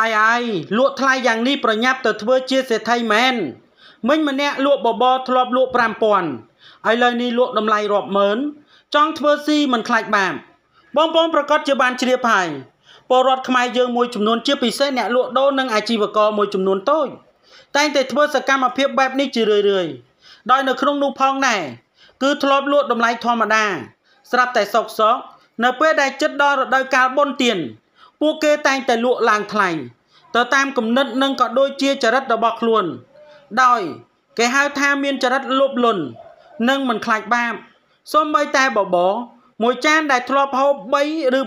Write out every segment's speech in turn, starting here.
អាយអាយលក់ថ្លៃយ៉ាងនេះប្រញាប់ទៅធ្វើជាសេដ្ឋីមែនមិញម្នាក់លក់បបរធ្លាប់លក់5000ឥឡូវនេះលក់តម្លៃរាប់ម៉ឺនចង់ធ្វើស៊ីមិនខ្លាចបាបបងប្អូនប្រកាសជាបានជ្រាបហើយពលរដ្ឋខ្មែរយើងមួយចំនួនជាពិសេសអ្នកលក់ដូរនិងអាជីវករមួយចំនួនតូចតែងតែធ្វើសកម្មភាពបែបនេះជារឿយៗដោយនៅក្នុងនោះផងដែរគឺធ្លាប់លក់តម្លៃធម្មតា ស្រាប់តែសោកសោកនៅពេលដែលចិត្តដល់រដូវកាលបុណ្យទាន ពួកគេតែងតែលក់ឡើងថ្លៃទៅតាមគំនិតនិងក៏ដូចជាចរិតរបស់ខ្លួន ដោយ គេហៅថាមានចរិតលោភលន់និងមិនខ្លាចបាបសូម្បីតែបបរមួយចានដែលធ្លាប់ហូប3ឬ4000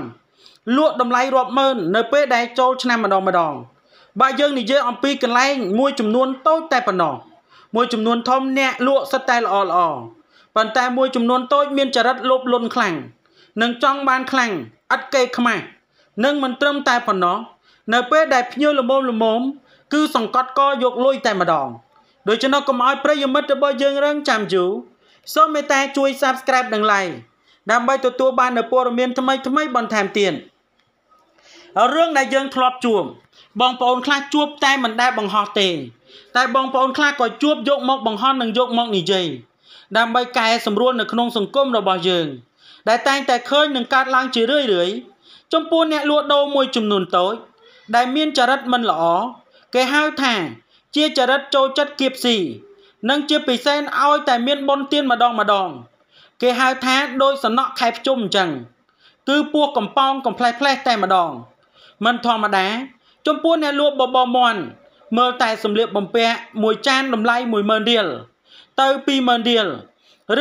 5000លក់តម្លៃរាប់ម៉ឺននៅពេលដែលចូលឆ្នាំម្ដងម្ដងបើយើងនិយាយអំពីកន្លែងមួយចំនួនតូចតែប៉ុណ្ណោះមួយចំនួនធំអ្នកលក់សិតតែល្អល្អប៉ុន្តែមួយចំនួនតូចមានចរិតលោភលន់ខ្លាំងនិងចង់បានខ្លាំង ឥតគេខ្មាស់និងមិនត្រឹមតែប៉ុណ្ណោះនៅពេលដែលភ្ញៀវល្មមល្មមគឺសង្កត់កយកលុយតែម្ដងដូច្នោះកុំឲ្យប្រិយមិត្តរបស់យើងរងចាំយូរសូមមេត្តាជួយ Subscribe និង Like ដើម្បីទទួលបាននូវព័ត៌មានថ្មីថ្មីបន្ថែមទៀតរឿងដែលយើងធ្លាប់ជួបបងប្អូនខ្លះជួបតែមិនដែលបង្ហោះទេ តែបងប្អូនខ្លះក៏ជួបយកមកបង្ហោះនិងយកមកនិយាយដើម្បីកែសម្រួលនៅក្នុងសង្គមរបស់យើង ដែលតែងតែឃើញនឹងកើតឡើងជារឿយរឿយចំពោះអ្នកលក់ដូរមួយចំនួនតូច ដែលមានចរិតមិនល្អគេហៅថា ជាចរិតចូលចិត្តគៀបស៊ីនិងជាពិសេសឲ្យតែមានបុណ្យទានម្ដងម្ដង គេហៅថាដោយសំណក់ខែភ្ជុំអញ្ចឹងគឺពោះកំប៉ោងកំផ្លែផ្លេសតែម្ដង មិនធម្មតា ចំពោះអ្នកលក់បបរមន់មើលតែសម្លៀកបំពាក់មួយចានតម្លៃ10000រៀលទៅ20000រៀល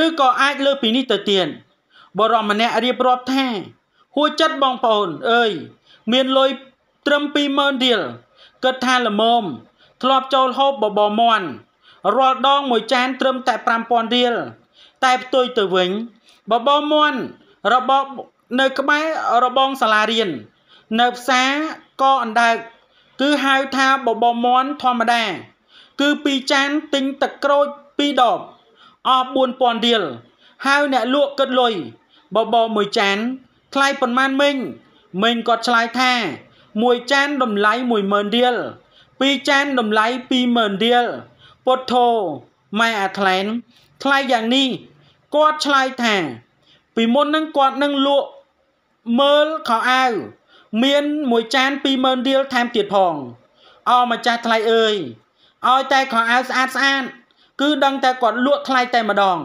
ឬក៏អាចលើសពីនេះទៅទៀត បរមម្នាក់រៀបរាប់ថាហួចចិត្តបងប្អូនអើយមានលុយត្រឹម20000រៀលគិតថាល្មមធ្លាប់ចូលហូបបបរមន់រាល់ដងមួយចានត្រឹមតែ5000រៀលតែផ្ទុយទៅវិញបបរមន់របស់នៅក្បែររបងសាលារៀននៅផ្សារកអណ្ដើកគឺហៅថាបបរមន់ធម្មតា គឺពីរចានទិញទឹកក្រូច2ដបអស់4000រៀលហើយអ្នកលក់គិតលុយ បបរមួយចានថ្លៃប៉ុន្មានមិញមិញគាត់ឆ្លើយថាមួយចានតម្លៃ10000រៀលពីរចានតម្លៃ20000រៀលពុទ្ធោម៉ែអាថ្លែនថ្លៃយ៉ាងនេះគាត់ឆ្លើយថា ពីមុននឹងគាត់នឹងលក់មើលខោអាវមានមួយចាន20000រៀលថែមទៀតផងអោម្ចាស់ថ្លៃអើយឲ្យតែខោអាវស្អាតស្អាតគឺដឹងតែគាត់លក់ថ្លៃតែម្ដង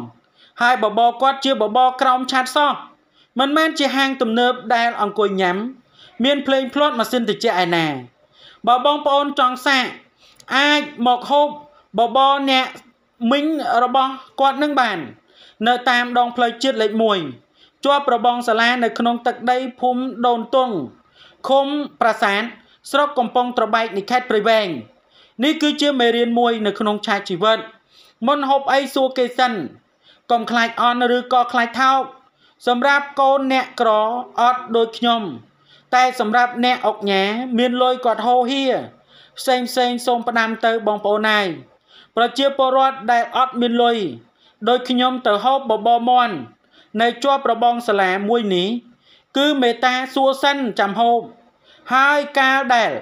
ហើយបបរគាត់ជាបបរក្រោមឆាតសោះមិនមែនជាហាងទំនើបដែលអង្គុយញ៉ាំ មានភ្លេងភ្លាត់ម៉ាស៊ីនត្រជាក់ឯណាបើបងប្អូនចង់សាកអាចមកហូបបបរអ្នកមីងរបស់គាត់នឹងបាន នៅតាមដងផ្លូវជាតិលេខ1ជាប់របងសាលានៅក្នុងទឹកដីភូមិដូនទង់ឃុំប្រាសាទស្រុកកំពង់ត្របែកនៃខេត្តព្រៃវែងនេះគឺជាមេរៀនមួយនៅក្នុងឆាកជីវិតមុនហូបអីសួរគេសិន កុំខ្លាចអន់ឬក៏ខ្លាចថោកសម្រាប់កូនអ្នកក្រអត់ដូចខ្ញុំ តែសម្រាប់អ្នកអុកញ៉ាមានលុយគាត់ហោហៀផ្សេងផ្សេងសូមផ្ដាំទៅបងប្អូនណាយប្រជាពលរដ្ឋដែលអត់មានលុយដោយខ្ញុំទៅហូបបបរមន់នៅជាប់របងសាលាមួយនេះគឺមេតាសួរសិនចាំហូបហើយកាលដែល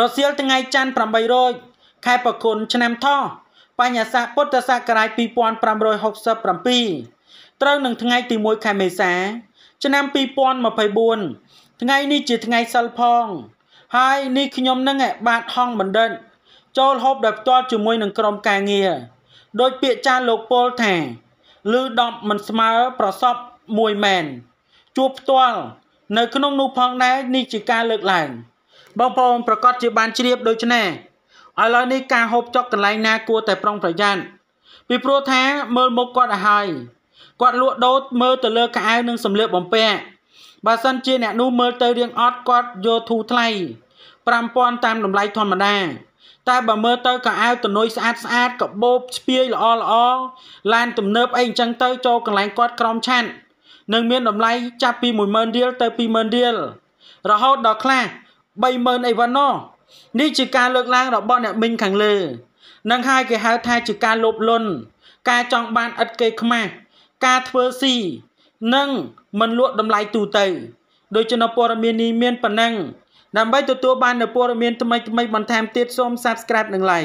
រសៀលថ្ងៃច័ន្ទ8រោចខែប្រគុណឆ្នាំថោះ បញ្ញស័កពុទ្ធសករាជ2567ត្រូវនឹងថ្ងៃទី1ខែមេសា ឆ្នាំ2024ថ្ងៃនេះជាថ្ងៃសិលផង ហើយនេះខ្ញុំនឹងបាទហងបណ្ឌិត ចូលហូបដោយផ្ទាល់ជាមួយនឹងក្រុមការងារដោយពាក្យចាស់លោកពលថាលឺ10មិនស្មើប្រសពមួយមែនជួបផ្ទាល់នៅក្នុងនោះផងដែរនេះជាការលើកឡើងបងប្អូនប្រកាសជាបានជ្រាបដូច្នេះ ឥឡូវនេះការហូបចុកកន្លែងណាគួរតែប្រុងប្រយ័ត្នពីព្រោះថាមើលមុខគាត់ឲ្យហើយគាត់លក់ដូរមើលទៅលើកៅអៅនិងសម្លៀកបំពាក់បើសិនជាអ្នកនោះមើលទៅរៀងអត់គាត់យកធូរថ្លៃ5000តាមតម្លៃធម្មតាតែបើមើលទៅកៅអៅតនុយស្អាតស្អាតកបោបស្ពាយល្អល្អឡានទំនើបអីអញ្ចឹងទៅចូលកន្លែងគាត់ក្រោមឆាន់នឹងមានតម្លៃចាប់ពី10000រៀលទៅ20000រៀលរហូតដល់ខ្លះ30000អីវ៉ាណោះ នេះជាការលើកឡើងរបស់អ្នកមីងខាងលើនឹងហើយគេហៅថាជាការលោភលន់ការចង់បានឥតគេខ្មាស់ការធ្វើស៊ីនិងមិនលក់តម្លៃទូទៅដោយចំណព័ត៌មាននេះមានប៉ុណ្ណឹងដើម្បីទទួលបាននូវព័ត៌មានថ្មីៗបន្ថែមទៀតសូម Subscribe និង Like